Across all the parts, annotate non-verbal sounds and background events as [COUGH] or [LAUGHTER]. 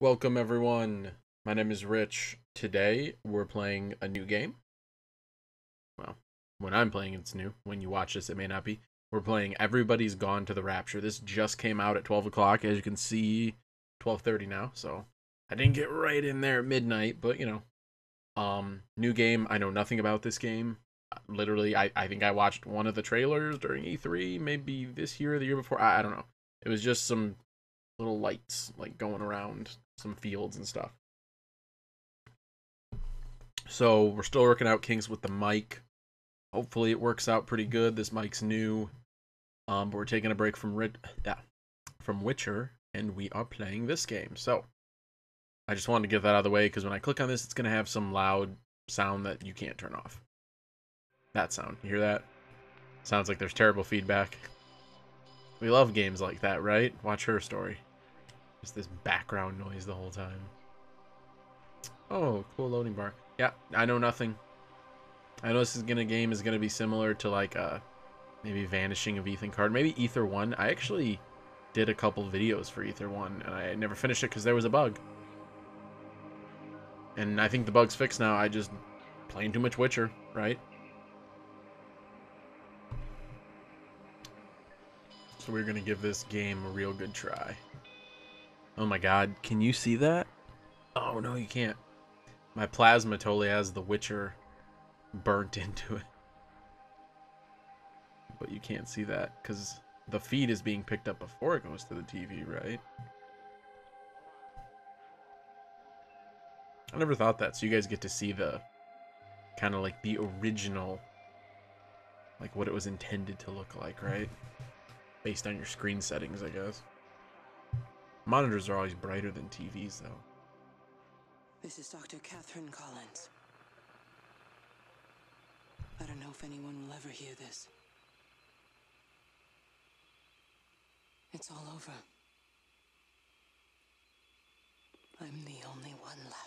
Welcome everyone. My name is Rich. Today we're playing a new game. Well, when I'm playing it's new. When you watch this it may not be. We're playing Everybody's Gone to the Rapture. This just came out at 12 o'clock. As you can see, 12.30 now. So I didn't get right in there at midnight, but you know. Um, new game. I know nothing about this game. Literally, I, I think I watched one of the trailers during E3, maybe this year or the year before. I, I don't know. It was just some little lights like going around some fields and stuff. So we're still working out kinks with the mic. Hopefully it works out pretty good. This mic's new. Um, but we're taking a break from Rid- yeah, from Witcher, and we are playing this game. So I just wanted to get that out of the way because when I click on this, it's gonna have some loud sound that you can't turn off. That sound, you hear that? Sounds like there's terrible feedback. We love games like that, right? Watch her story. Just this background noise the whole time. Oh, cool loading bar. Yeah, I know nothing. I know this is gonna game is gonna be similar to like uh maybe Vanishing of Ethan Carter, maybe Ether One. I actually did a couple videos for Ether One, and I never finished it because there was a bug. And I think the bug's fixed now. I just playing too much Witcher, right? So we're gonna give this game a real good try. Oh my god, can you see that? Oh no, you can't. My plasma totally has the Witcher burnt [LAUGHS] into it. But you can't see that because the feed is being picked up before it goes to the TV, right? I never thought that, so you guys get to see the kind of like the original, like what it was intended to look like, right? Based on your screen settings, I guess. Monitors are always brighter than TVs, though. This is Dr. Catherine Collins. I don't know if anyone will ever hear this. It's all over. I'm the only one left.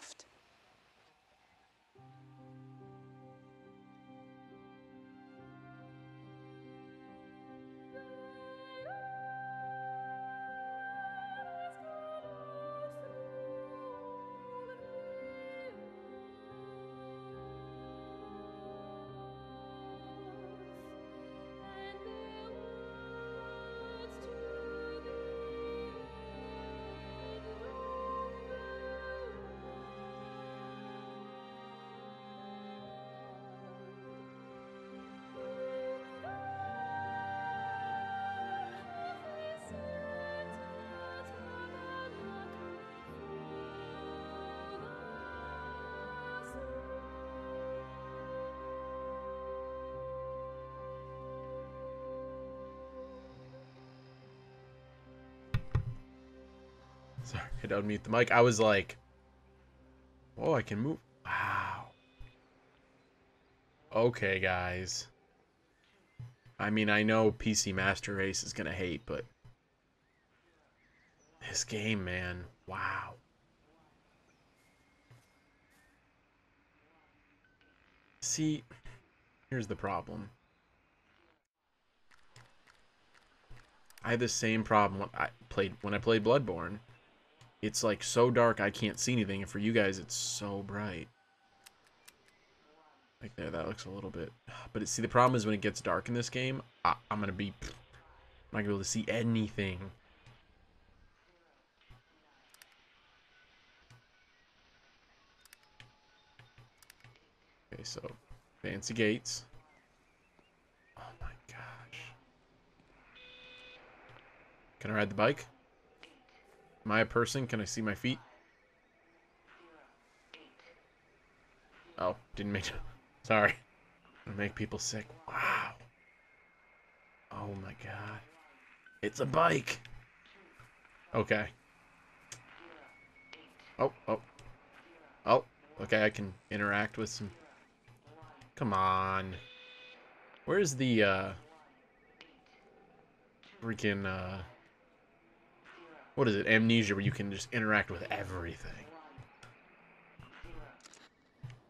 Sorry, I unmute the mic. I was like, oh, I can move. Wow. Okay, guys. I mean, I know PC Master Race is going to hate, but this game, man. Wow. See, here's the problem. I had the same problem when I played when I played Bloodborne it's like so dark I can't see anything, and for you guys, it's so bright. Like there, that looks a little bit. [SIGHS] But it, see, the problem is when it gets dark in this game, I, I'm gonna be, [SNIFFS] I'm not gonna be able to see anything. Okay, so fancy gates. Oh my gosh. Can I ride the bike? Am I a person? Can I see my feet? Oh, didn't make... [LAUGHS] Sorry. make people sick. Wow. Oh my god. It's a bike! Okay. Oh, oh. Oh, okay, I can interact with some... Come on. Where's the, uh... Freaking, uh what is it, amnesia, where you can just interact with everything.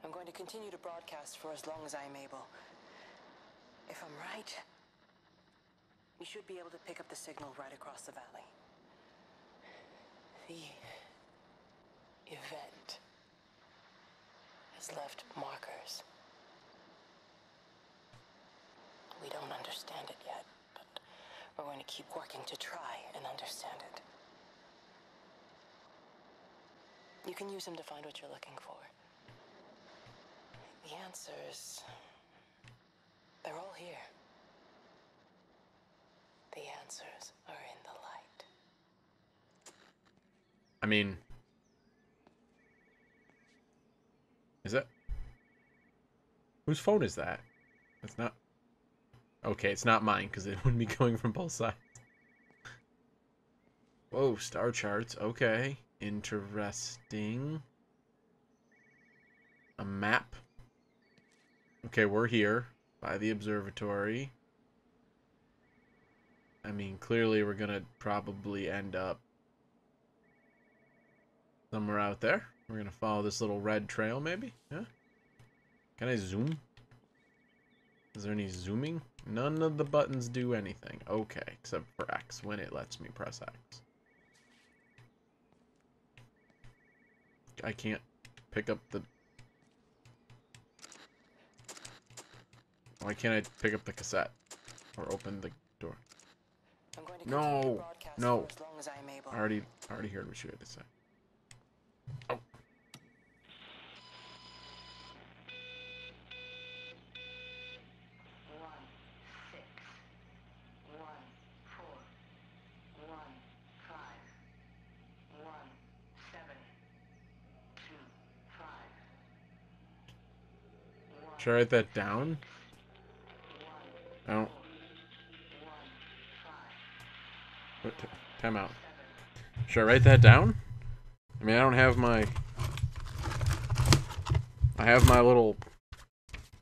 I'm going to continue to broadcast for as long as I am able. If I'm right, you should be able to pick up the signal right across the valley. The event has left markers. We don't understand it yet, but we're going to keep working to try and understand it. You can use them to find what you're looking for. The answers. They're all here. The answers are in the light. I mean, is that whose phone is that? It's not. Okay, it's not mine because it [LAUGHS] wouldn't be going from both sides. Whoa, star charts. Okay, interesting. A map. Okay, we're here by the observatory. I mean, clearly we're gonna probably end up somewhere out there. We're gonna follow this little red trail, maybe? Yeah? Can I zoom? Is there any zooming? None of the buttons do anything. Okay, except for X, when it lets me press X. I can't pick up the... Why can't I pick up the cassette? Or open the door? I'm going to No, continue to broadcast no. as long as I'm able. I already, I already heard what you had to say. Oh. One, six, one, four, one, five, one, seven, two, five, one, Should I write that down? I don't. What time out. Should I write that down? I mean, I don't have my. I have my little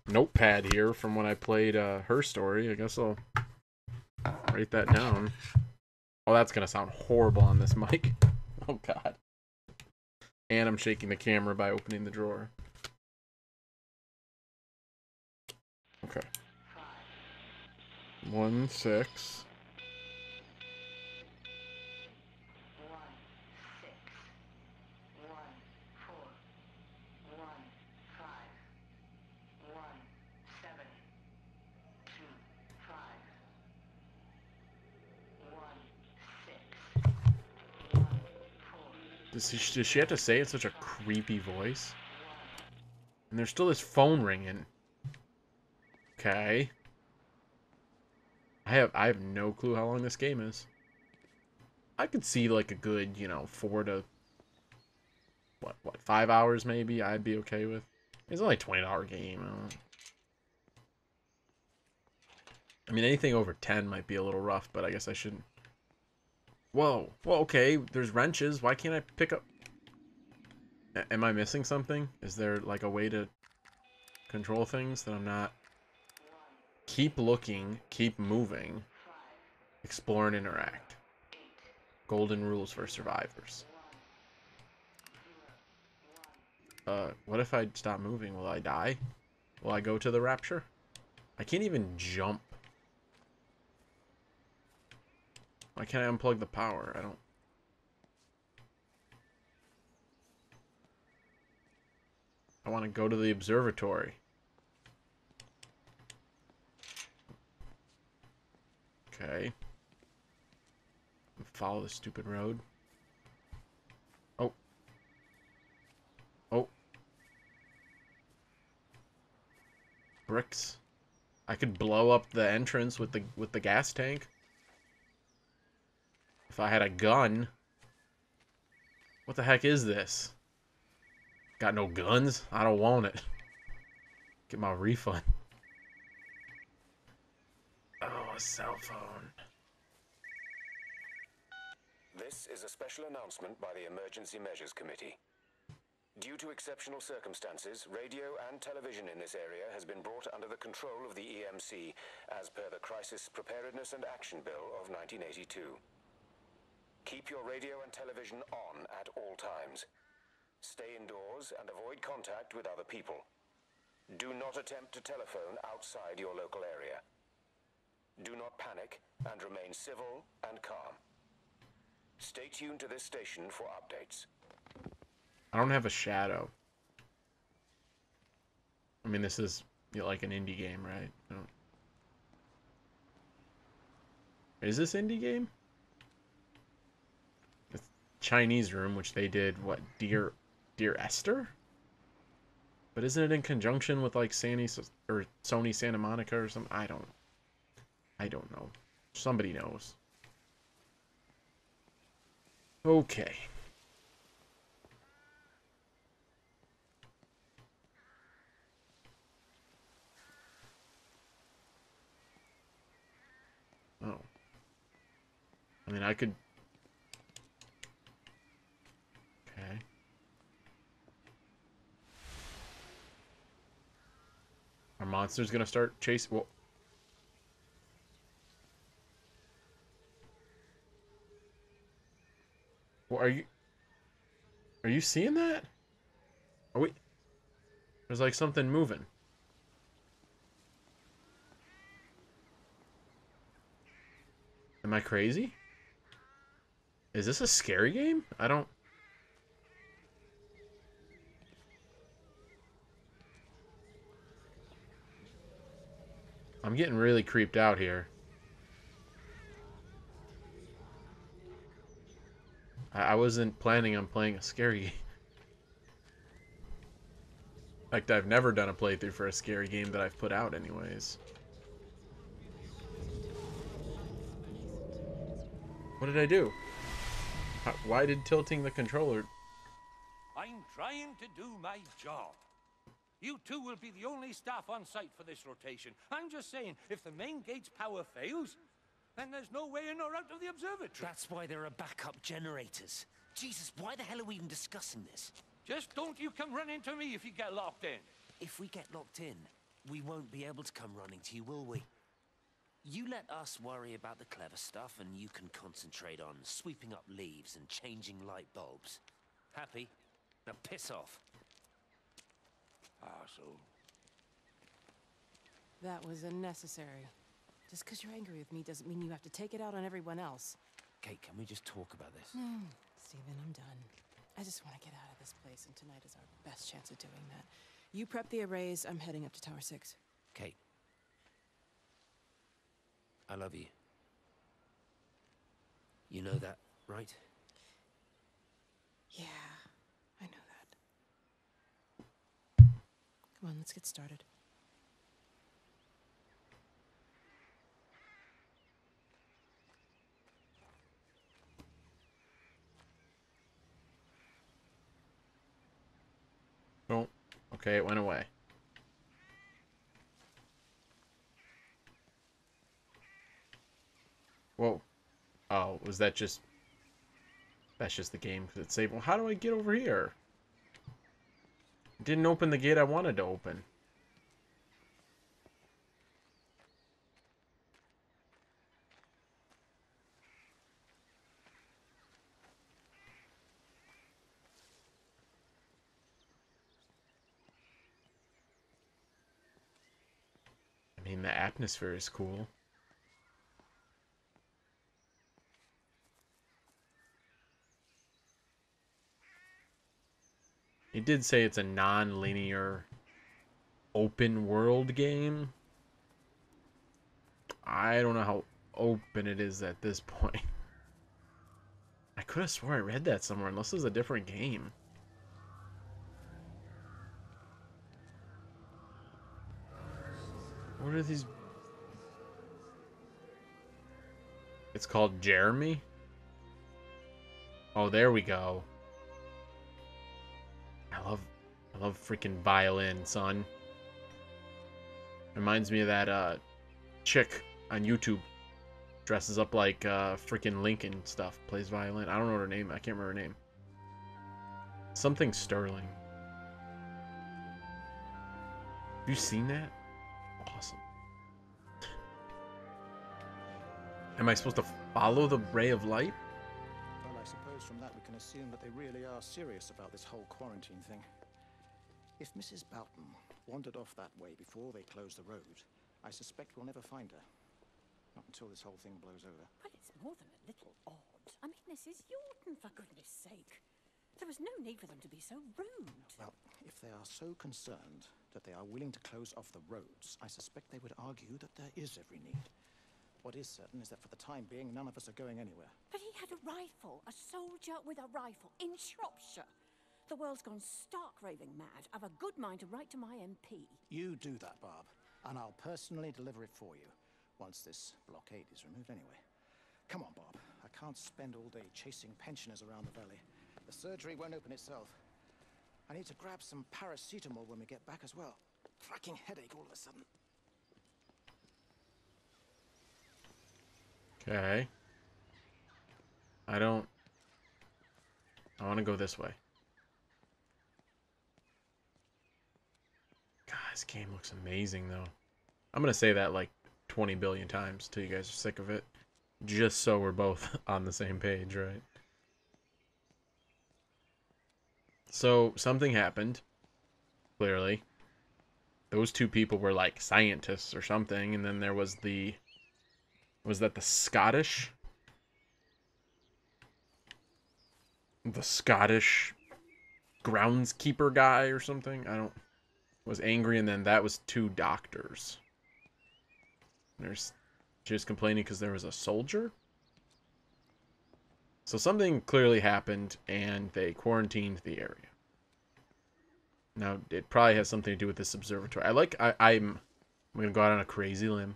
notepad here from when I played uh, her story. I guess I'll write that down. Oh, that's gonna sound horrible on this [LAUGHS] mic. Oh God. And I'm shaking the camera by opening the drawer. Six, one, four, Does she, does she have to say it in such a creepy voice? And there's still this phone ringing. Okay. I have I have no clue how long this game is. I could see like a good, you know, four to what what five hours maybe. I'd be okay with. It's only a twenty dollar game. I, I mean, anything over ten might be a little rough, but I guess I shouldn't. Whoa. Well, okay. There's wrenches. Why can't I pick up? A- Am I missing something? Is there like a way to control things that I'm not? Keep looking. Keep moving. Explore and interact. Golden rules for survivors. Uh, what if I stop moving? Will I die? Will I go to the rapture? I can't even jump. Why can't I unplug the power? I don't. I want to go to the observatory. Okay. Follow the stupid road. Oh. Oh. Bricks. I could blow up the entrance with the with the gas tank. If I had a gun. What the heck is this? Got no guns? I don't want it. Get my refund. Oh, a cell phone. This is a special announcement by the Emergency Measures Committee. Due to exceptional circumstances, radio and television in this area has been brought under the control of the EMC as per the Crisis Preparedness and Action Bill of 1982. Keep your radio and television on at all times. Stay indoors and avoid contact with other people. Do not attempt to telephone outside your local area. Do not panic and remain civil and calm. Stay tuned to this station for updates. I don't have a shadow. I mean, this is you know, like an indie game, right? Is this indie game? It's Chinese Room, which they did what? Dear, Dear Esther. But isn't it in conjunction with like Sony or Sony Santa Monica or something? I don't. I don't know. Somebody knows. Okay. Oh. I mean, I could... Okay. Our monster's gonna start chasing... Well... Well, are you... Are you seeing that? Are we... There's like something moving. Am I crazy? Is this a scary game? I don't... I'm getting really creeped out here. I, wasn't planning on playing a scary game. [LAUGHS] In fact, I've never done a playthrough for a scary game that I've put out anyways. What did I do? Why did tilting the controller... I'm trying to do my job. You two will be the only staff on site for this rotation. I'm just saying, if the main gate's power fails, then there's no way in or out of the observatory. That's why there are backup generators. Jesus, why the hell are we even discussing this? Just don't you come running to me if you get locked in. If we get locked in, we won't be able to come running to you, will we? You let us worry about the clever stuff, and you can concentrate on sweeping up leaves and changing light bulbs. Happy? Now piss off. Ah, Asshole. That was unnecessary. Just because you're angry with me doesn't mean you have to take it out on everyone else. Kate, can we just talk about this? Hmm. No, Stephen, I'm done. I just want to get out of this place, and tonight is our best chance of doing that. You prep the arrays, I'm heading up to Tower 6. Kate. I love you. You know that, right? Yeah, I know that. Come on, let's get started. Oh, okay, it went away. Whoa. Oh, was that just... That's just the game it's saved. Well, how do I get over here? Didn't open the gate I wanted to open. I mean, the atmosphere is cool. It did say it's a non-linear open world game. I don't know how open it is at this [LAUGHS] point. I could have swore I read that somewhere, unless it's a different game. What are these? It's called Jeremy? Oh, there we go. I love, I love freaking violin, son. Reminds me of that uh, chick on YouTube. Dresses up like uh, freaking Lincoln stuff. Plays violin. I don't know her name. I can't remember her name. Something Stirling. Have you seen that? Awesome. Am I supposed to follow the ray of light? Well, I suppose from that we can assume that they really are serious about this whole quarantine thing. If Mrs. Boughton wandered off that way before they closed the road, I suspect we'll never find her. Not until this whole thing blows over. But it's more than a little odd. I mean, this is Yaughton, for goodness sake. There was no need for them to be so rude. Well, if they are so concerned that they are willing to close off the roads, I suspect they would argue that there is every need. What is certain is that for the time being, none of us are going anywhere. But he had a rifle, a soldier with a rifle in Shropshire. The world's gone stark raving mad. I've a good mind to write to my MP. You do that, Barb, and I'll personally deliver it for you. Once this blockade is removed, anyway. Come on, Bob. I can't spend all day chasing pensioners around the valley. The surgery won't open itself. I need to grab some paracetamol when we get back as well. Cracking headache all of a sudden. Okay. I don't. I want to go this way. God, this game looks amazing, though. I'm going to say that like 20 billion times till you guys are sick of it. Just so we're both [LAUGHS] on the same page, right? So, something happened. Clearly. Those two people were like scientists or something, and then there was the was that the Scottish? The Scottish groundskeeper guy or something? I don't was angry and then that was two doctors. There's just complaining because there was a soldier. So something clearly happened and they quarantined the area. Now it probably has something to do with this observatory. I like I, I'm I'm gonna go out on a crazy limb.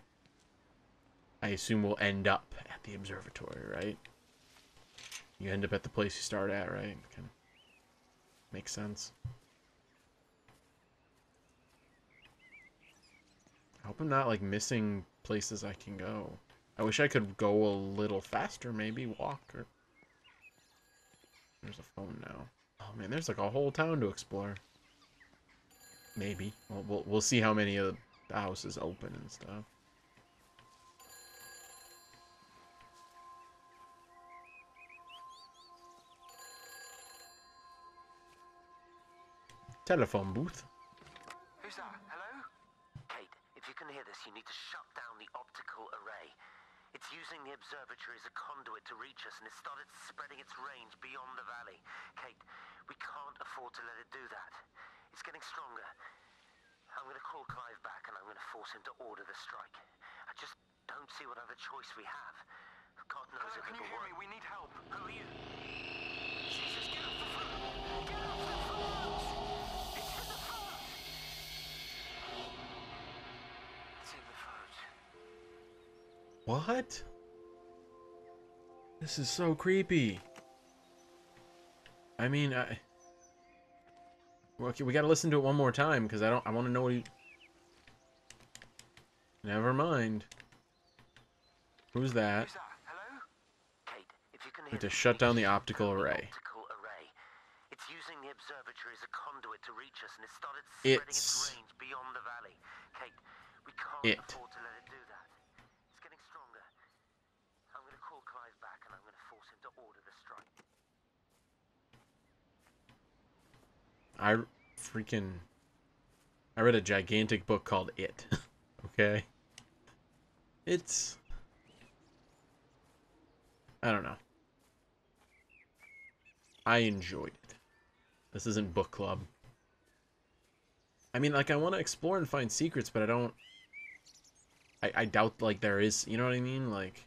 I assume we'll end up at the observatory, right? You end up at the place you start at, right? Kind of makes sense. I hope I'm not like missing places I can go. I wish I could go a little faster, maybe walk or. There's a phone now. Oh man, there's like a whole town to explore. Maybe. Well, we'll we'll see how many of the houses open and stuff. Telephone booth. Who's that? Hello? Kate, if you can hear this, you need to shut down the optical array. It's using the observatory as a conduit to reach us, and it's started spreading its range beyond the valley. Kate, we can't afford to let it do that. It's getting stronger. I'm going to call Clive back, and I'm going to force him to order the strike. I just don't see what other choice we have. God knows Hello, if can you it'll hear work. me? We need help. Who are you? Jesus, get off the phone! Get off the phone! What? This is so creepy. I mean, I. Okay, we gotta listen to it one more time because I don't. I want to know what he. Never mind. Who's that? Who's that? Hello? Kate, if you can We have to shut down the optical shut down the array. optical array. It's using the observatory as a conduit to reach us, and it started spreading its, It's- range beyond the valley. Kate, we can't It. afford to let it do that. It's getting stronger. I'm going to call Clive back, and I'm going to force him to order the strike. I freaking. I read a gigantic book called It. [LAUGHS] okay? It's. I don't know. I enjoyed it. This isn't book club. I mean, like, I want to explore and find secrets, but I don't. I, I doubt, like, there is. You know what I mean? Like.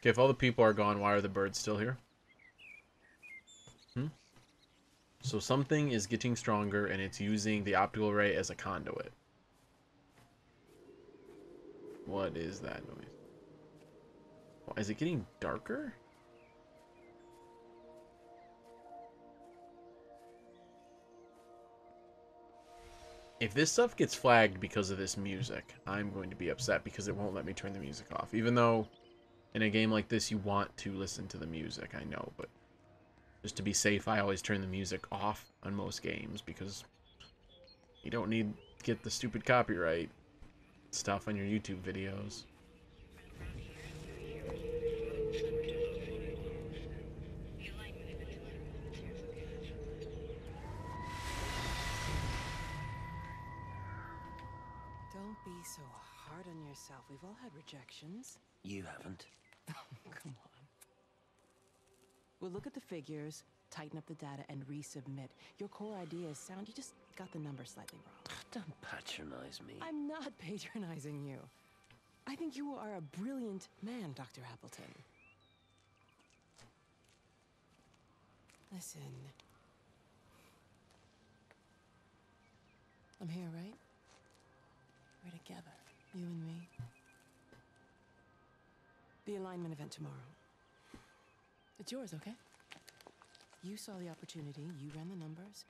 Okay, if all the people are gone, why are the birds still here? Hmm? So something is getting stronger and it's using the optical array as a conduit. What is that noise? Why- Is it getting darker? If this stuff gets flagged because of this music, I'm going to be upset because it won't let me turn the music off. Even though in a game like this you want to listen to the music, I know, but just to be safe, I always turn the music off on most games because you don't need to get the stupid copyright stuff on your YouTube videos. We've all had rejections. You haven't. [LAUGHS] Oh, come on. We'll look at the figures, tighten up the data, and resubmit. Your core idea is sound. You just got the number slightly wrong. Don't patronize me. I'm not [LAUGHS] patronizing you. I think you are a brilliant man, Dr. Appleton. Listen. I'm here, right? We're together, you and me. The alignment event tomorrow. It's yours, okay? You saw the opportunity, you ran the numbers.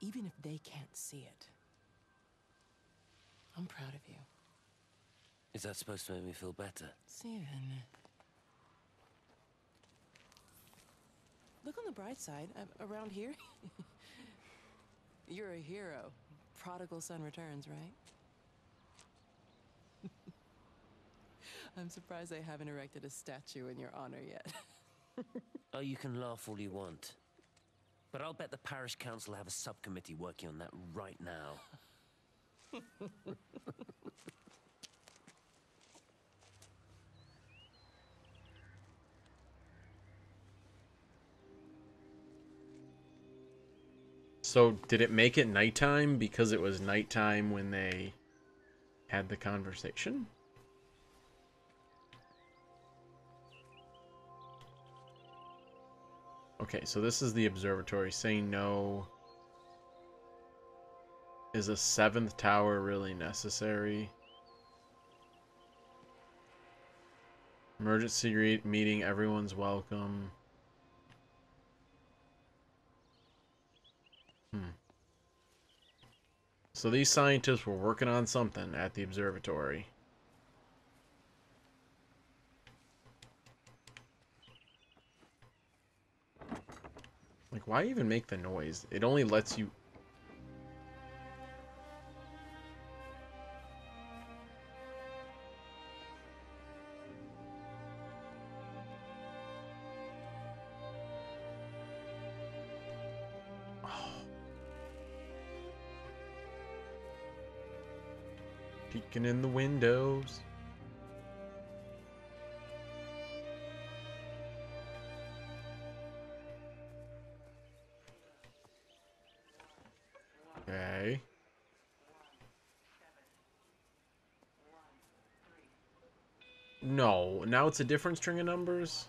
Even if they can't see it, I'm proud of you. Is that supposed to make me feel better? Stephen. Uh, look on the bright side. A- around here, [LAUGHS] you're a hero. Prodigal son returns, right? I'm surprised they haven't erected a statue in your honor yet. [LAUGHS] Oh, you can laugh all you want. But I'll bet the parish council have a subcommittee working on that right now. So did it make it nighttime because it was nighttime when they had the conversation? Okay, so this is the observatory saying no. Is a seventh tower really necessary? Emergency meeting, everyone's welcome. Hmm. So these scientists were working on something at the observatory. Why even make the noise? It only lets you... Peeking in the now it's a different string of numbers?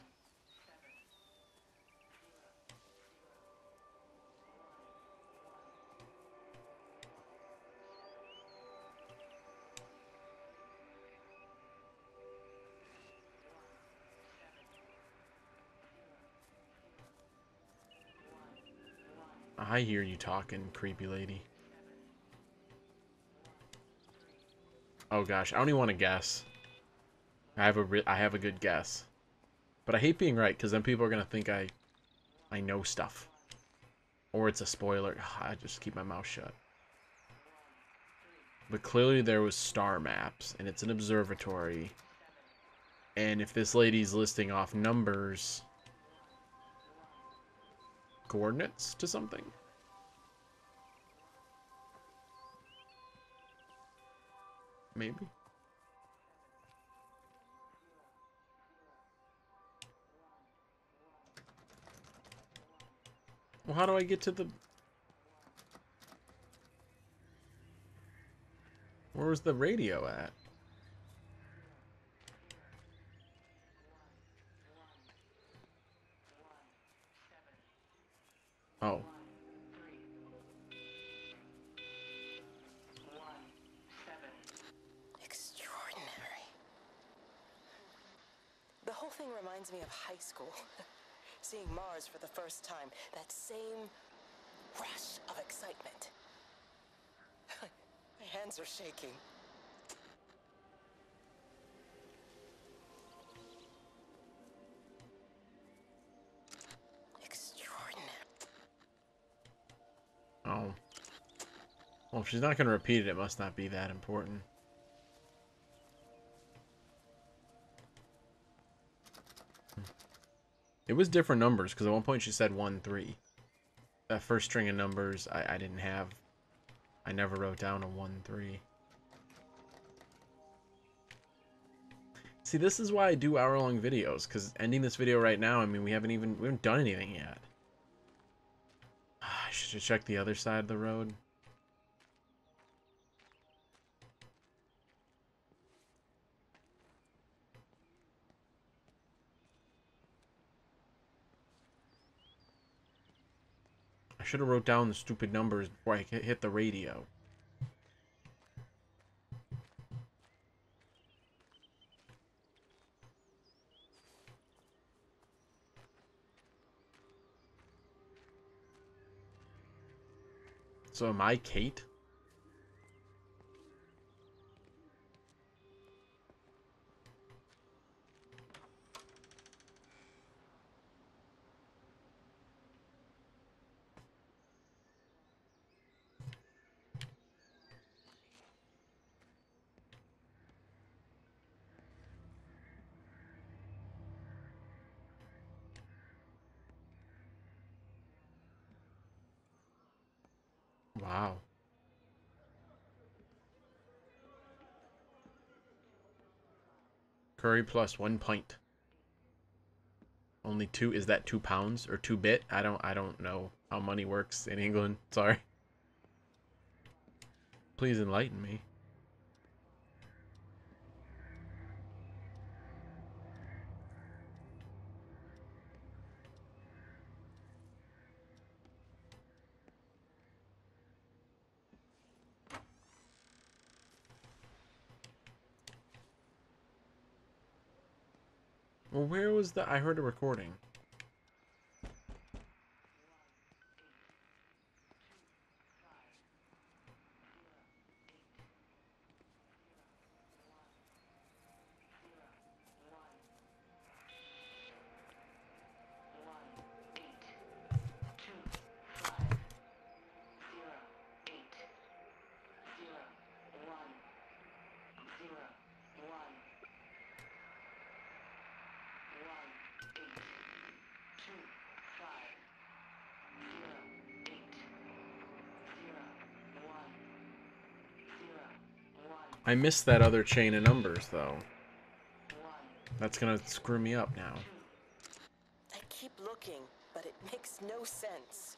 I hear you talking, creepy lady. Oh gosh, I don't even want to guess. I have a re- I have a good guess, but I hate being right because then people are gonna think I I know stuff, or it's a spoiler. I just keep my mouth shut. But clearly there was star maps, and it's an observatory. And if this lady's listing off numbers, coordinates to something. Maybe. Well, how do I get to the... Where was the radio at? Oh. Extraordinary. The whole thing reminds me of high school. [LAUGHS] Seeing Mars for the first time. That same rush of excitement. [LAUGHS] My hands are shaking. Extraordinary. Oh. Well, if she's not going to repeat it, it must not be that important. It was different numbers, because at one point she said 1, 3. That first string of numbers, I, I didn't have. I never wrote down a 1, 3. See, this is why I do hour-long videos, because ending this video right now, I mean, we haven't even, we haven't done anything yet. [SIGHS] I should checked the other side of the road. Should have wrote down the stupid numbers before I hit the radio. So am I Kate? Wow. Curry plus one pint. Only two is that two pounds or two bit? I don't I don't know how money works in England. Sorry. Please enlighten me. Well, where was the? I heard a recording. I missed that other chain of numbers, though. That's gonna screw me up now. I keep looking, but it makes no sense.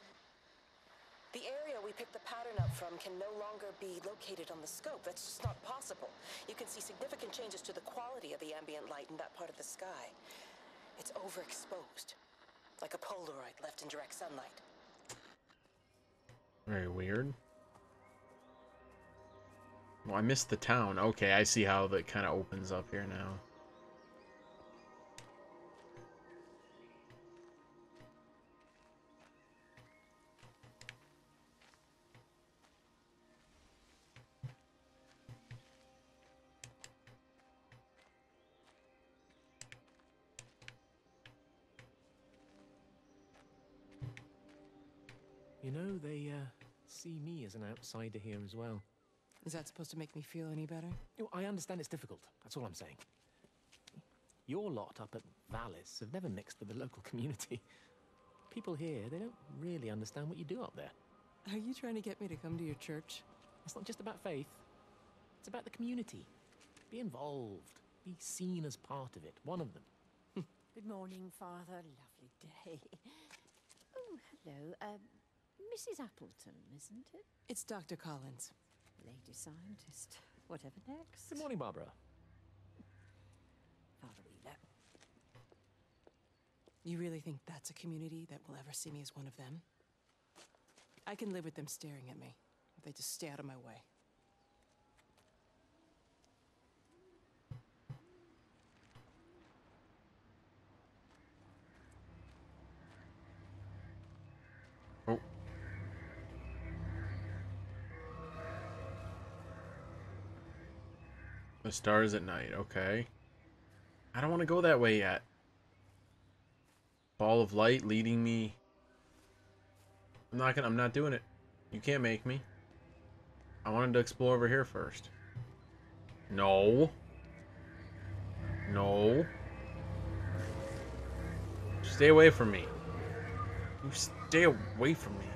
The area we picked the pattern up from can no longer be located on the scope. That's just not possible. You can see significant changes to the quality of the ambient light in that part of the sky. It's overexposed, like a Polaroid left in direct sunlight. Very weird. Well, I missed the town. Okay, I see how that kind of opens up here now. You know, they uh, see me as an outsider here as well. Is that supposed to make me feel any better? You know, I understand it's difficult. That's all I'm saying. Your lot up at Valis have never mixed with the local community. People here, they don't really understand what you do up there. Are you trying to get me to come to your church? It's not just about faith, it's about the community. Be involved, be seen as part of it, one of them. [LAUGHS] Good morning, Father. Lovely day. [LAUGHS] Oh, hello. Um, Mrs. Appleton, isn't it? It's Dr. Collins. Lady scientist. Whatever next. Good morning, Barbara. Father Wheeler. You really think that's a community that will ever see me as one of them? I can live with them staring at me if they just stay out of my way. Stars at night, okay. I don't want to go that way yet. Ball of light leading me. I'm not gonna I'm not doing it. You can't make me. I wanted to explore over here first. No. No. Stay away from me. You stay away from me.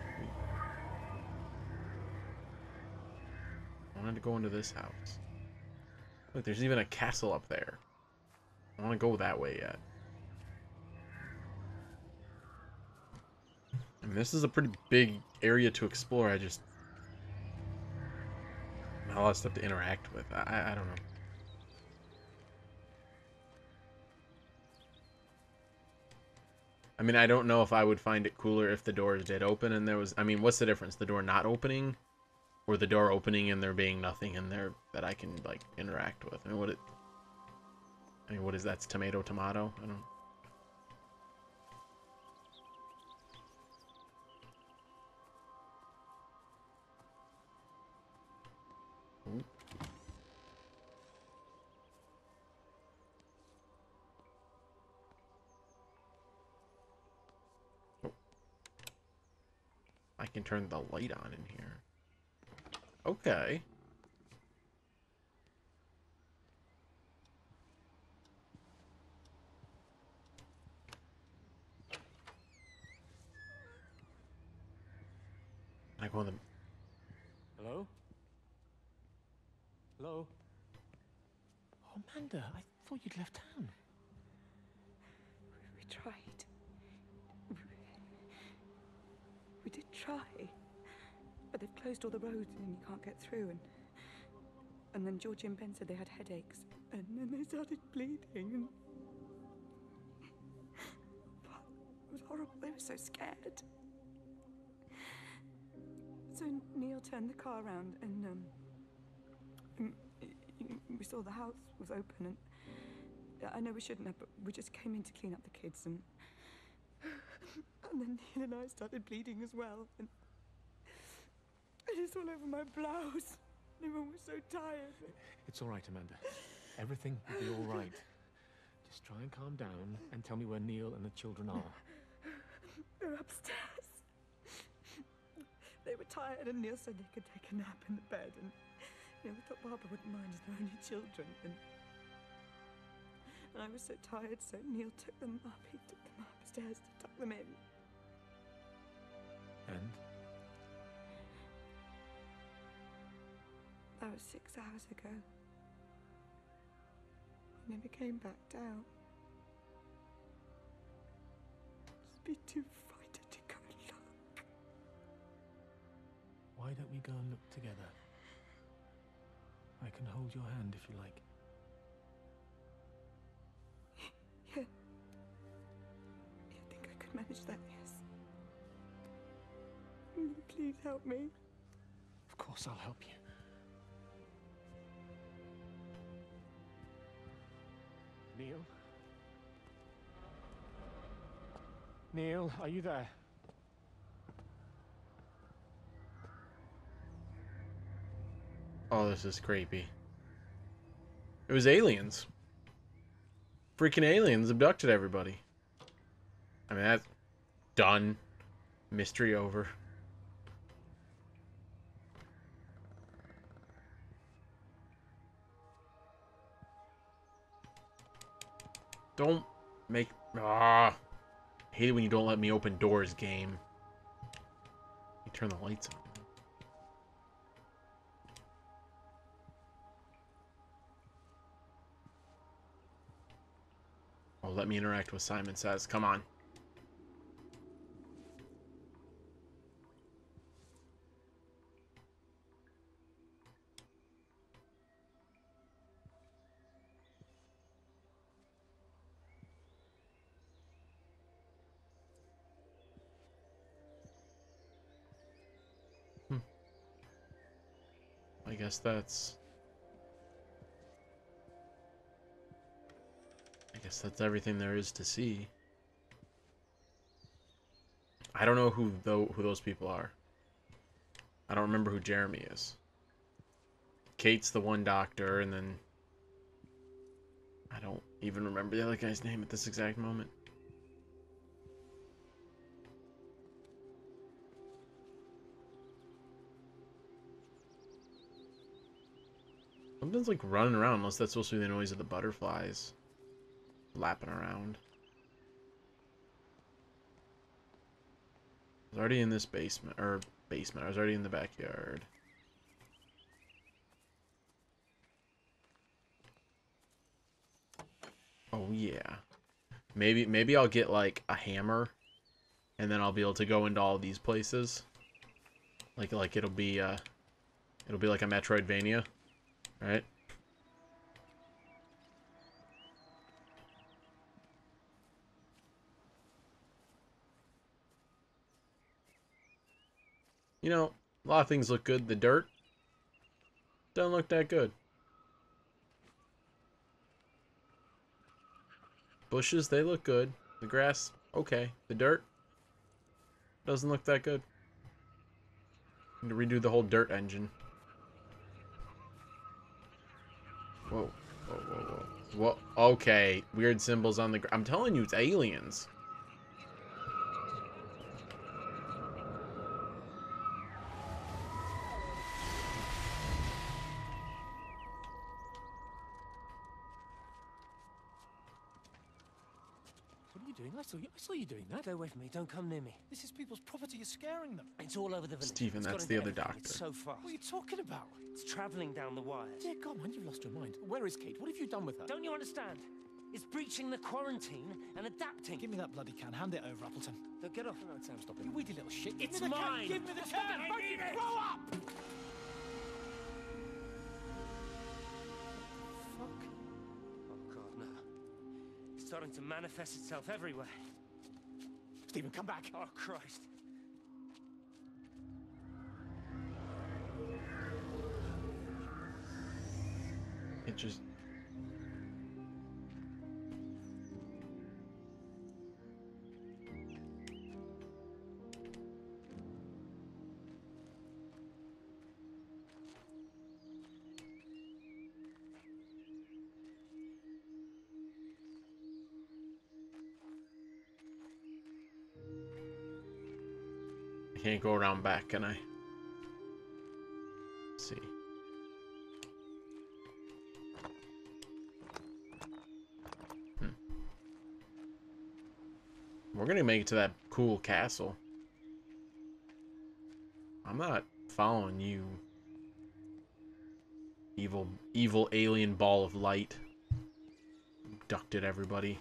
I wanted to go into this house. Look, there's even a castle up there. I want to go that way yet. I mean, this is a pretty big area to explore. I just a lot of stuff to interact with. I I don't know. I mean, I don't know if I would find it cooler if the doors did open and there was. I mean, what's the difference? The door not opening, or the door opening and there being nothing in there that I can like interact with? I mean, what it. I mean, what is that? Tomato, tomato. I don't. Ooh. Oh. I can turn the light on in here. Okay. I call them. Hello? Hello? Oh, Amanda, I thought you'd left town. We tried. We did try. But they've closed all the roads and you can't get through and and then Georgie and Ben said they had headaches and then they started bleeding and it was horrible. They were so scared. So Neil turned the car around and um and, we saw the house was open and I know we shouldn't have, but we just came in to clean up the kids and [SIGHS] and then Neil and I started bleeding as well and it is all over my blouse. Everyone was so tired. It's all right, Amanda. Everything will be all right. Just try and calm down and tell me where Neil and the children are. They're upstairs. They were tired, and Neil said they could take a nap in the bed, and you know, we thought Barbara wouldn't mind as they're only children, and and I was so tired, so Neil took them up. He took them upstairs to tuck them in. And? That was six hours ago. I never came back down. Just be too frightened to go and look. Why don't we go and look together? I can hold your hand if you like. [LAUGHS] Yeah. I think I could manage that, yes. Please help me. Of course, I'll help you. Neil? Neil, are you there? Oh, this is creepy. It was aliens. Freaking aliens abducted everybody. I mean, that's done. Mystery over. Don't make. Ah. hate it when you don't let me open doors, game. You turn the lights on. Oh, let me interact with Simon Says. Come on. Guess that's I guess that's everything there is to see. I don't know who though who those people are. I don't remember who Jeremy is. Kate's the one doctor, and then I don't even remember the other guy's name at this exact moment. Something's like running around, unless that's supposed to be the noise of the butterflies lapping around. I was already in this basement, or basement, I was already in the backyard. Oh, yeah. Maybe maybe I'll get like a hammer and then I'll be able to go into all these places. Like like it'll be uh it'll be like a Metroidvania, right? You know, a lot of things look good. The dirt doesn't look that good. Bushes, they look good. The grass, okay. The dirt doesn't look that good. Need to redo the whole dirt engine. Whoa, whoa, whoa, whoa. Whoa, okay. Weird symbols on the gr- I'm telling you, it's aliens. Saw you. I saw you doing that. Go away from me. Don't come near me. This is people's property. You're scaring them. It's all over the village. Stephen, that's the other everything. It's doctor. so fast. What are you talking about? It's traveling down the wires. Dear God, man, you've lost your mind. Where is Kate? What have you done with her? Don't you understand? It's breaching the quarantine and adapting. Give me that bloody can. Hand it over, Appleton. Now get off. No, Sam, stop it. You weedy little shit. Give It's me the mine. Can. Give me the Stop can. it, I it. Grow up. Starting to manifest itself everywhere. Stephen, come back. Oh Christ. It just I can't go around back, can I? Let's see. Hmm. We're gonna make it to that cool castle. I'm not following you. Evil, evil alien ball of light. Abducted everybody.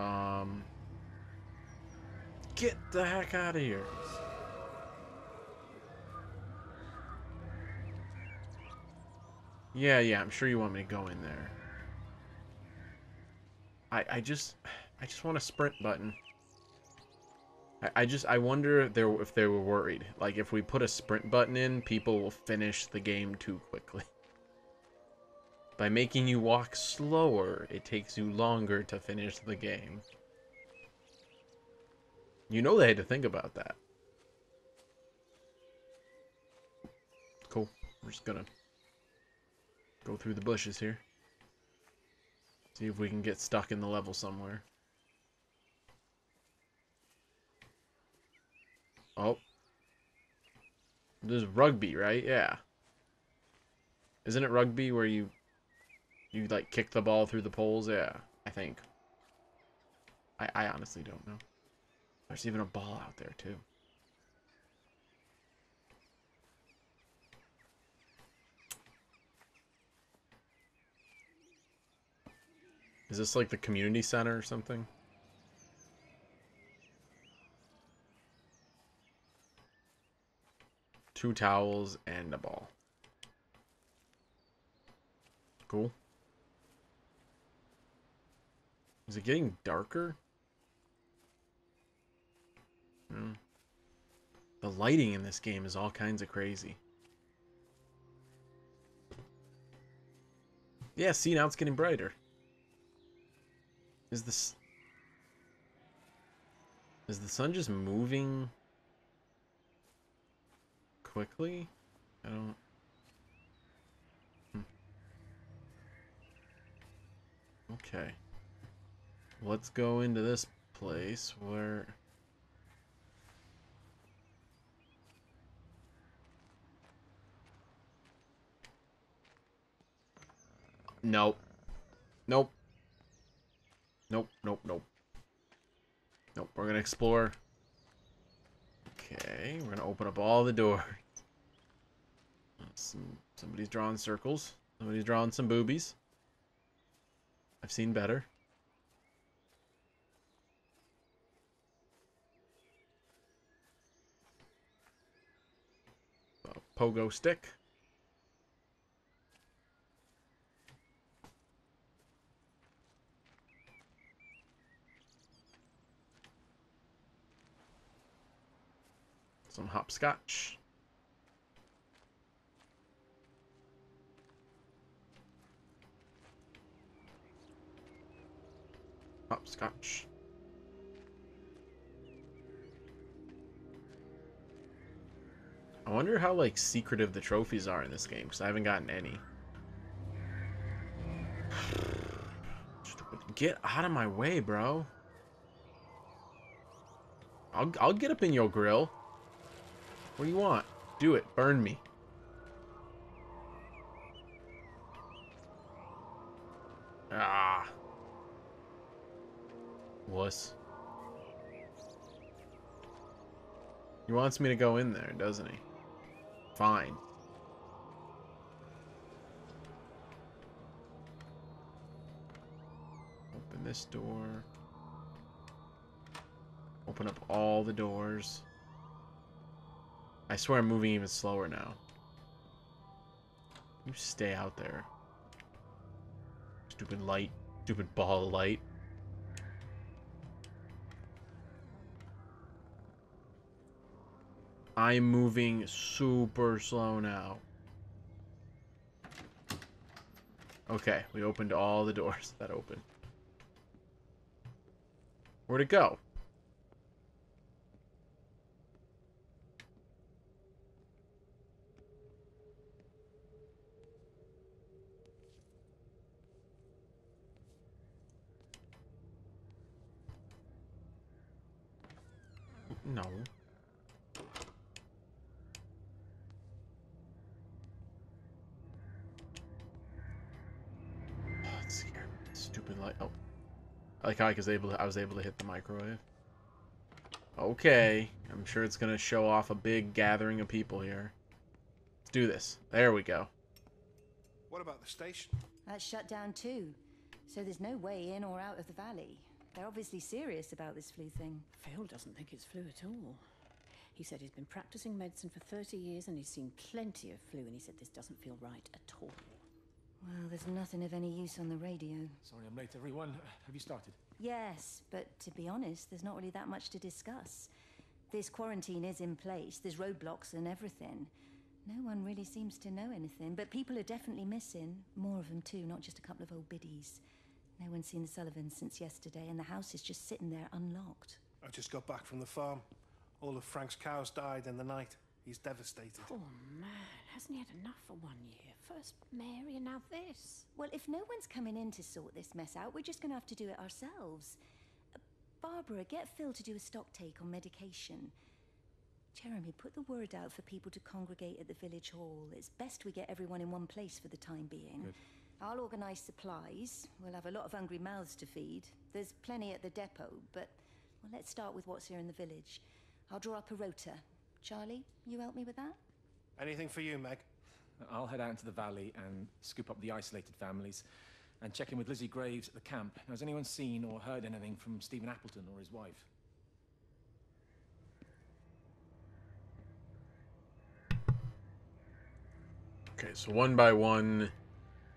Um, get the heck out of here. Yeah, yeah, I'm sure you want me to go in there. I, I just, I just want a sprint button. I, I just, I wonder if they, if they were worried. Like, if we put a sprint button in, people will finish the game too quickly. [LAUGHS] By making you walk slower, it takes you longer to finish the game. You know they had to think about that. Cool. We're just gonna go through the bushes here. See if we can get stuck in the level somewhere. Oh. There's rugby, right? Yeah. Isn't it rugby where you you like kick the ball through the poles? Yeah, I think. I I honestly don't know. There's even a ball out there too. Is this like the community center or something? Two towels and a ball. Cool. Is it getting darker? Hmm. The lighting in this game is all kinds of crazy. Yeah, see now it's getting brighter. Is this Is the sun just moving quickly? I don't Hmm. Okay. Let's go into this place where Nope. Nope. Nope, nope, nope. Nope, we're gonna explore. Okay, we're gonna open up all the doors. Some, somebody's drawing circles. Somebody's drawing some boobies. I've seen better. A pogo stick. Some hopscotch. Hopscotch. I wonder how like secretive the trophies are in this game because I haven't gotten any. [SIGHS] Get out of my way, bro. I'll I'll get up in your grill. What do you want? Do it. Burn me. Ah. Wuss. He wants me to go in there, doesn't he? Fine. Open this door. Open up all the doors. I swear I'm moving even slower now. You stay out there. Stupid light. Stupid ball of light. I'm moving super slow now. Okay, we opened all the doors [LAUGHS] that open. Where'd it go? No. Oh, it's scared me. Stupid light. Oh. I like how I was able to, I was able to hit the microwave. Okay. I'm sure it's going to show off a big gathering of people here. Let's do this. There we go. What about the station? That's shut down too. So there's no way in or out of the valley. They're obviously serious about this flu thing. Phil doesn't think it's flu at all. He said he's been practicing medicine for 30 years and he's seen plenty of flu, and he said this doesn't feel right at all. Well, there's nothing of any use on the radio. Sorry I'm late, everyone. Have you started? Yes, but to be honest, there's not really that much to discuss. This quarantine is in place, there's roadblocks and everything. No one really seems to know anything, but people are definitely missing. More of them, too, not just a couple of old biddies. No one's seen the Sullivans since yesterday, and the house is just sitting there unlocked. I just got back from the farm. All of Frank's cows died in the night. He's devastated. Poor man, hasn't he had enough for one year? First Mary and now this. Well, if no one's coming in to sort this mess out, we're just going to have to do it ourselves. Uh, Barbara, get Phil to do a stock take on medication. Jeremy, put the word out for people to congregate at the village hall. It's best we get everyone in one place for the time being. Good. I'll organise supplies. We'll have a lot of hungry mouths to feed. There's plenty at the depot, but well, let's start with what's here in the village. I'll draw up a rota. Charlie, you help me with that? Anything for you, Meg? I'll head out into the valley and scoop up the isolated families and check in with Lizzie Graves at the camp. Now, has anyone seen or heard anything from Stephen Appleton or his wife? Okay, so one by one,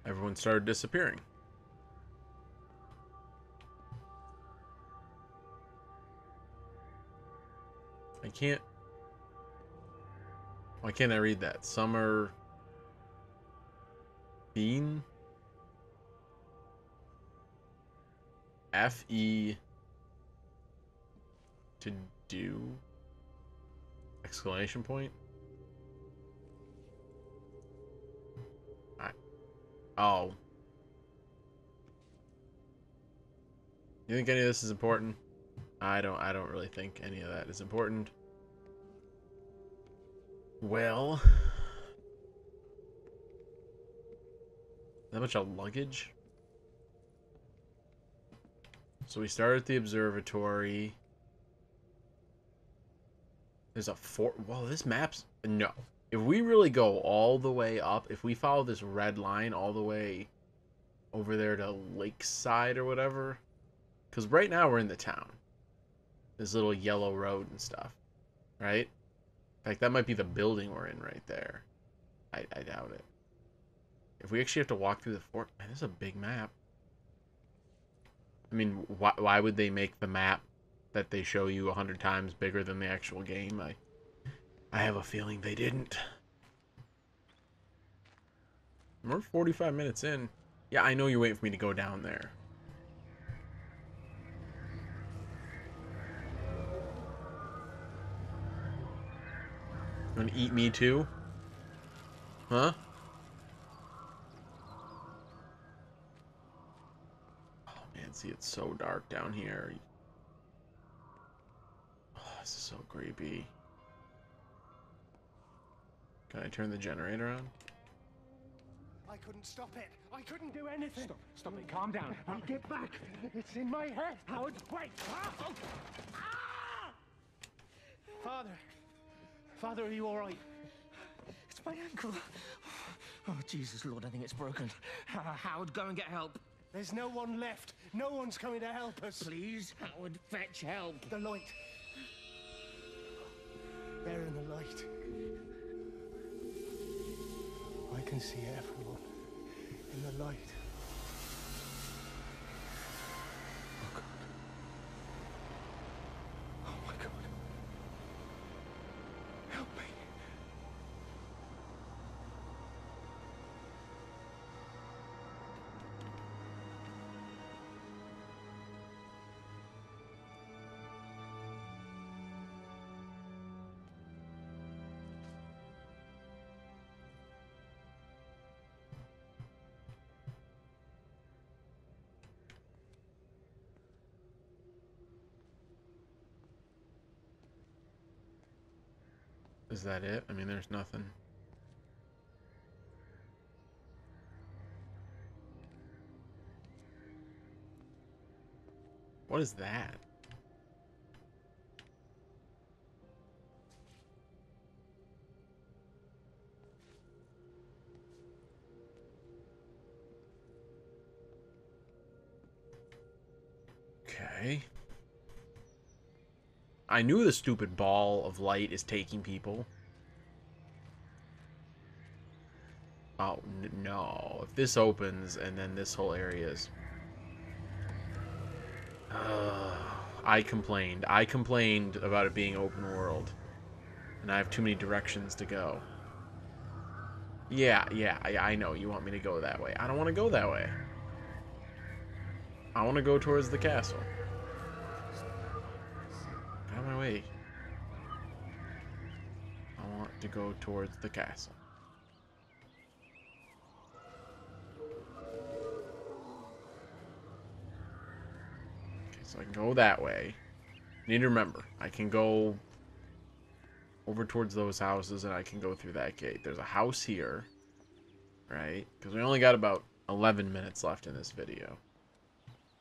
everyone started disappearing. I can't. Why can't I read that? Summer. Bean? F E. To do? Exclamation point? I. Oh. You think any of this is important? I don't I don't really think any of that is important. Well, That much of luggage? So we start at the observatory. There's a fort. Well, this map's no. If we really go all the way up, if we follow this red line all the way over there to Lakeside or whatever, because right now we're in the town. This little yellow road and stuff, right? In fact, that might be the building we're in right there. I, I doubt it. If we actually have to walk through the fort, man, this is a big map. I mean, why, why would they make the map that they show you a hundred times bigger than the actual game? I, I have a feeling they didn't. We're 45 minutes in. Yeah, I know you're waiting for me to go down there. You wanna eat me too? Huh? Oh man, see it's so dark down here. Oh, this is so creepy. Can I turn the generator on? I couldn't stop it. I couldn't do anything. Stop, stop it. Calm down. I'll get back. It's in my head. Howard, wait. Ah! Ah! Father. Father, are you all right? It's my ankle. Oh, Jesus, Lord, I think it's broken. Uh, Howard, go and get help. There's no one left. No one's coming to help us. Please, Howard, fetch help. The light. There in the light. I can see everyone in the light. Is that it? I mean, there's nothing. What is that? I knew the stupid ball of light is taking people. Oh, no. If this opens and then this whole area is... Uh, I complained. I complained about it being open world. And I have too many directions to go. Yeah, yeah, I, I know. You want me to go that way. I don't want to go that way. I want to go towards the castle. Way. I want to go towards the castle. Okay, so I can go that way. Need to remember, I can go over towards those houses and I can go through that gate. There's a house here, right? Because we only got about 11 minutes left in this video.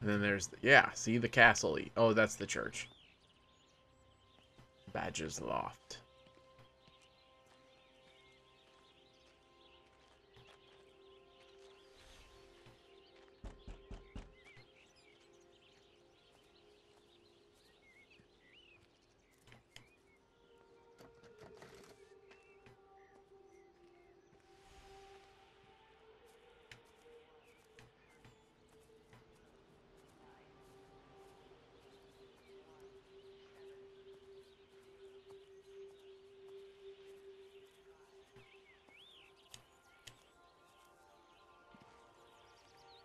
And then there's, the, yeah, see the castle. Oh, that's the church. Badger's Loft.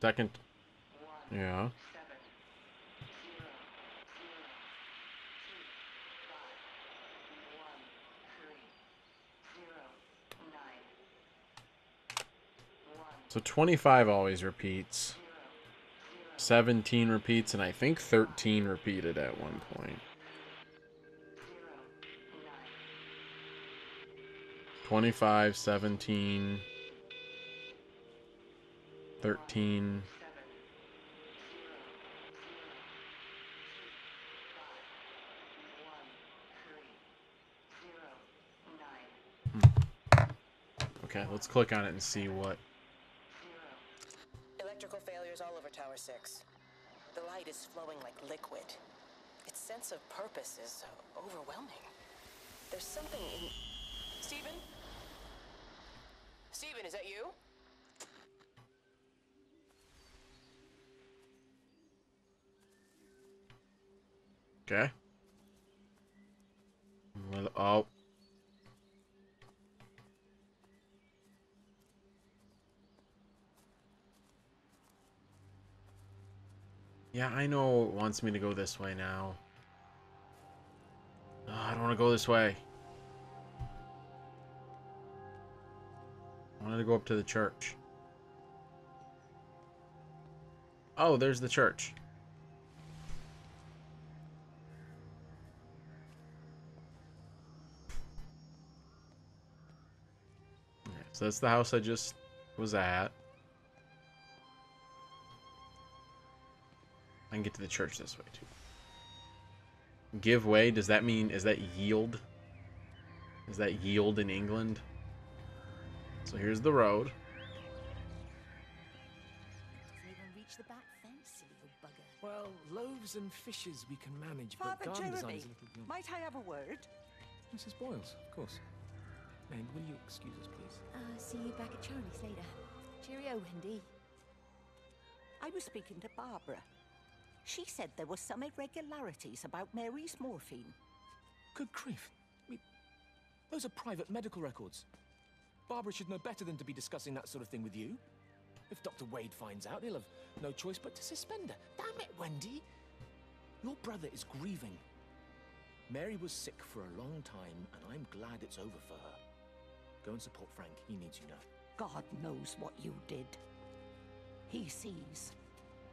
second. Yeah. So 25 always repeats. 17 repeats, and I think 13 repeated at one point. 25, 17, 13. Hmm. Okay, let's click on it and see what Electrical failures all over Tower 6. The light is flowing like liquid. Its sense of purpose is overwhelming. There's something in. Stephen? Stephen, is that you? Okay. Well, oh. Yeah, I know it wants me to go this way now. Oh, I don't want to go this way. I wanted to go up to the church. Oh, there's the church. So that's the house I just was at. I can get to the church this way too. Give way, does that mean, is that yield? Is that yield in England? So here's the road. Doesn't even reach the back fence, silly little bugger. Well, loaves and fishes we can manage, but Father garden Jeremy, design's a little... might I have a word? Mrs. Boyles, of course. Meg, will you excuse us, please? Uh, see you back at Charlie's later. Cheerio, Wendy. I was speaking to Barbara. She said there were some irregularities about Mary's morphine. Good grief. We... Those are private medical records. Barbara should know better than to be discussing that sort of thing with you. If Dr. Wade finds out, he'll have no choice but to suspend her. Damn it, Wendy! Your brother is grieving. Mary was sick for a long time, and I'm glad it's over for her. Go and support Frank. He needs you now. God knows what you did. He sees.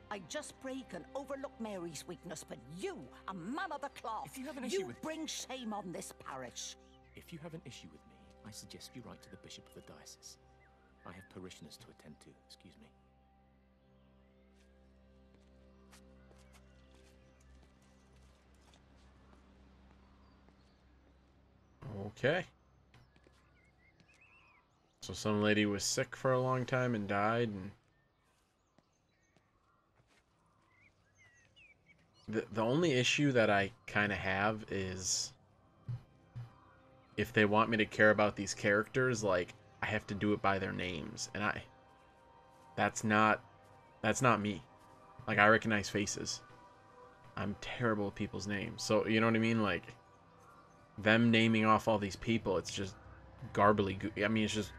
I just break and overlook Mary's weakness, but you, a man of the cloth, If you have an issue you with- bring shame on this parish. If you have an issue with me, I suggest you write to the Bishop of the Diocese. I have parishioners to attend to. Excuse me. Okay. So some lady was sick for a long time and died and the the only issue that I kind of have is if they want me to care about these characters like I have to do it by their names and I that's not that's not me. Like I recognize faces. I'm terrible with people's names. So, you know what I mean like them naming off all these people, it's just garbly. I mean, it's just.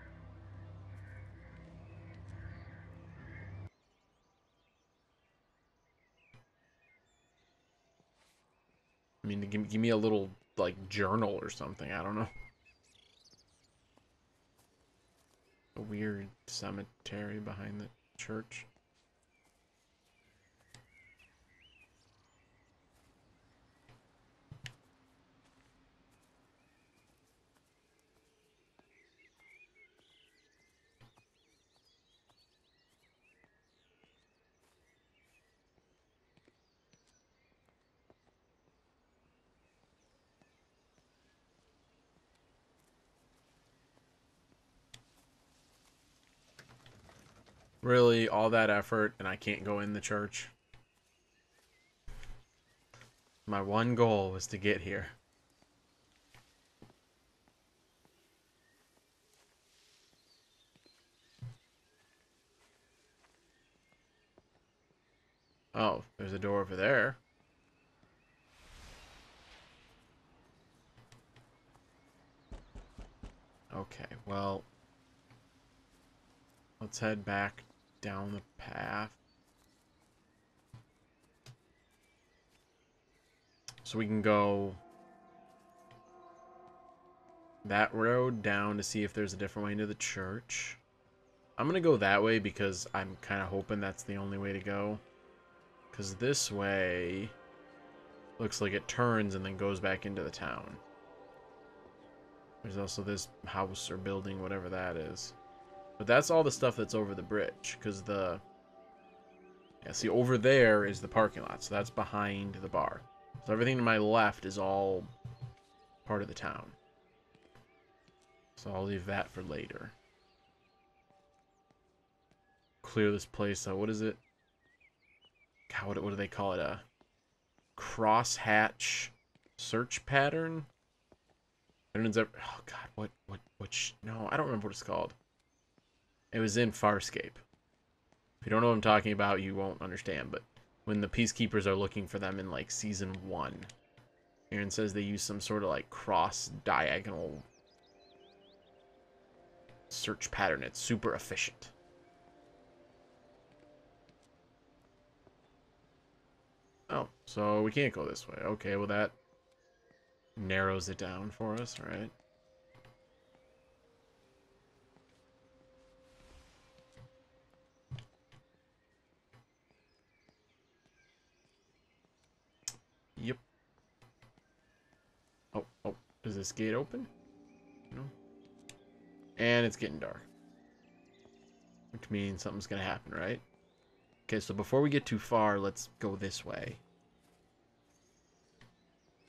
I mean, give, give me a little like journal or something. I don't know. A weird cemetery behind the church. Really, all that effort, and I can't go in the church. My one goal was to get here. Oh, there's a door over there. Okay, well, let's head back down the path. So we can go that road down to see if there's a different way into the church. I'm going to go that way because I'm kind of hoping that's the only way to go. Because this way looks like it turns and then goes back into the town. There's also this house or building, whatever that is. But that's all the stuff that's over the bridge. Because the... Yeah, see, over there is the parking lot. So that's behind the bar. So everything to my left is all part of the town. So I'll leave that for later. Clear this place out. What is it? God, what, what do they call it? A crosshatch search pattern? Oh, God. What... What... Which... No, I don't remember what it's called. It was in Farscape. If you don't know what I'm talking about, you won't understand. But when the Peacekeepers are looking for them in, like, Season 1... Aeryn says they use some sort of, like, cross-diagonal search pattern. It's super efficient. Oh, so we can't go this way. Okay, well that narrows it down for us, right? Oh, oh, is this gate open? No. And it's getting dark. Which means something's going to happen, right? Okay, so before we get too far, let's go this way.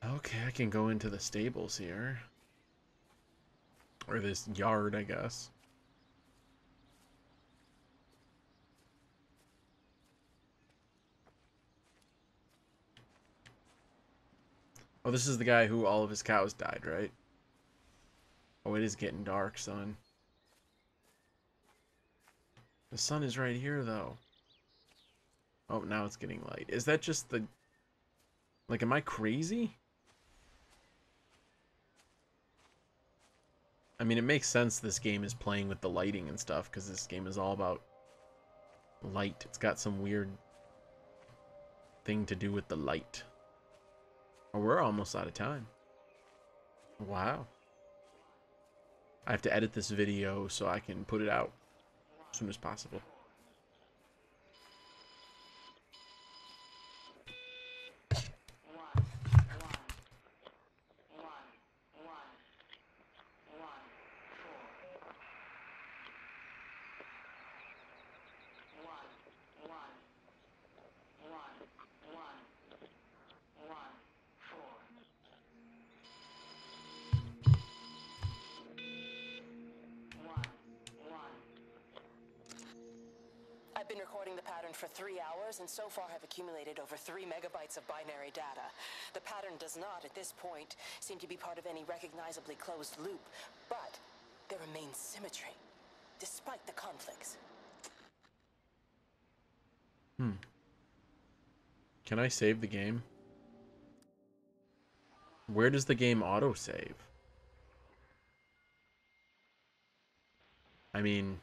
Okay, I can go into the stables here. Or this yard, I guess. Oh, this is the guy who all of his cows died, right? Oh, it is getting dark, son. The sun is right here, though. Oh, now it's getting light. Is that just the... Like, am I crazy? I mean, it makes sense this game is playing with the lighting and stuff, because this game is all about light. It's got some weird thing to do with the light. Oh, we're almost out of time. Wow. I have to edit this video so I can put it out as soon as possible. I've been recording the pattern for three hours and so far have accumulated over three megabytes of binary data. The pattern does not, at this point, seem to be part of any recognizably closed loop, but there remains symmetry, despite the conflicts. Hmm. Can I save the game? Where does the game autosave? I mean,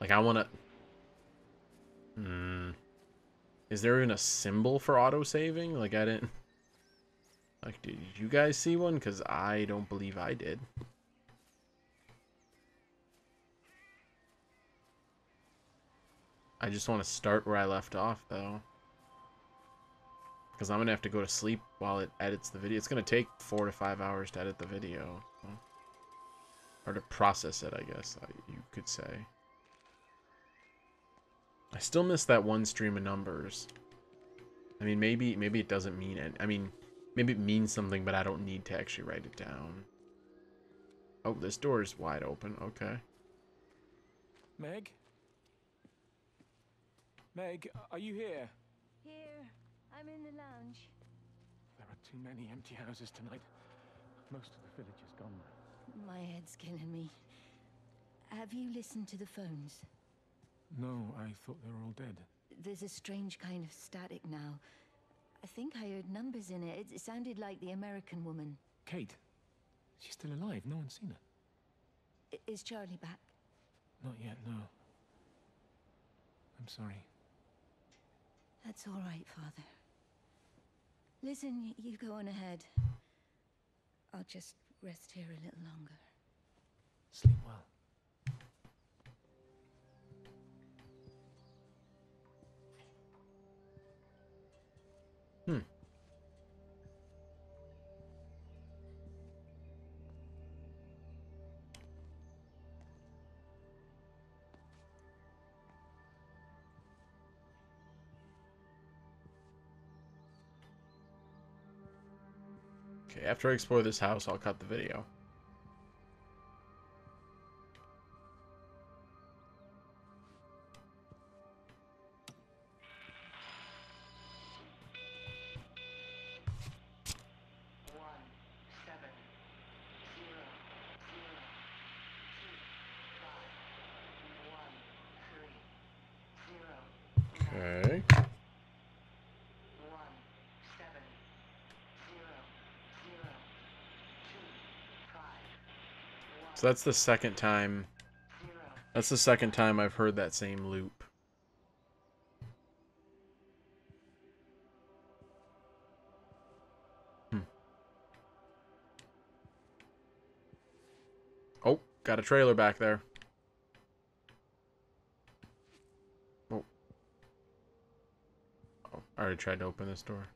like I want to. Hmm. Is there even a symbol for autosaving? Like I didn't. Like, did you guys see one? Because I don't believe I did. I just want to start where I left off, though. Because I'm going to have to go to sleep while it edits the video. It's going to take four to five hours to edit the video. Or to process it, I guess you could say. I still miss that one stream of numbers. I mean, maybe maybe it doesn't mean it. I mean, maybe it means something, but I don't need to actually write it down. Oh, this door is wide open. Okay. Meg? Meg, are you here? Here, I'm in the lounge. There are too many empty houses tonight. Most of the village is gone now. My head's killing me. Have you listened to the phones? No, I thought they were all dead. There's a strange kind of static now. I think I heard numbers in it. It, sounded like the American woman. Kate? She's still alive. No one's seen her. I- Is Charlie back? Not yet, no. I'm sorry. That's all right, Father. Listen, you go on ahead. I'll just rest here a little longer. Sleep well. After I explore this house, I'll cut the video. So that's the second time. That's the second time I've heard that same loop. Hmm. Oh, got a trailer back there. Oh. Oh, I already tried to open this door.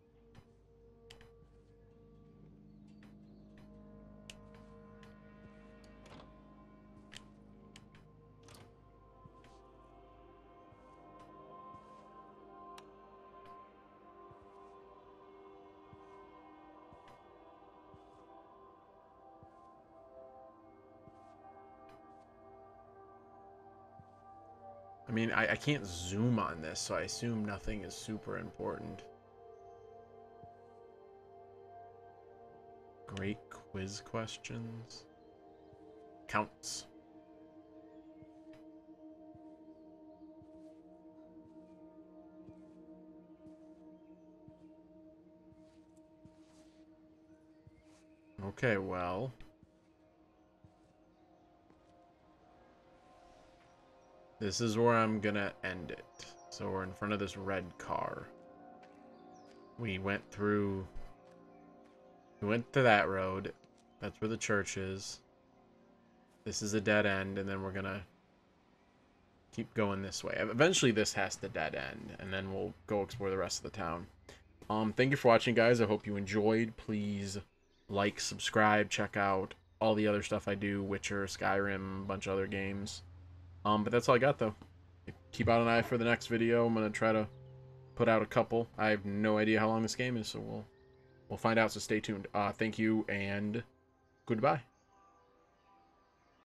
I mean, I, I can't zoom on this, so I assume nothing is super important. Great quiz questions. Counts. Okay, well. This is where I'm gonna end it. So we're in front of this red car. We went through... We went to that road. That's where the church is. This is a dead end, and then we're gonna keep going this way. Eventually this has to dead end, and then we'll go explore the rest of the town. Um, thank you for watching, guys. I hope you enjoyed. Please like, subscribe, check out all the other stuff I do. Witcher, Skyrim, a bunch of other games. Um, but that's all I got, though. Keep out an eye for the next video. I'm going to try to put out a couple. I have no idea how long this game is, so we'll, we'll find out, so stay tuned. Uh, thank you, and goodbye.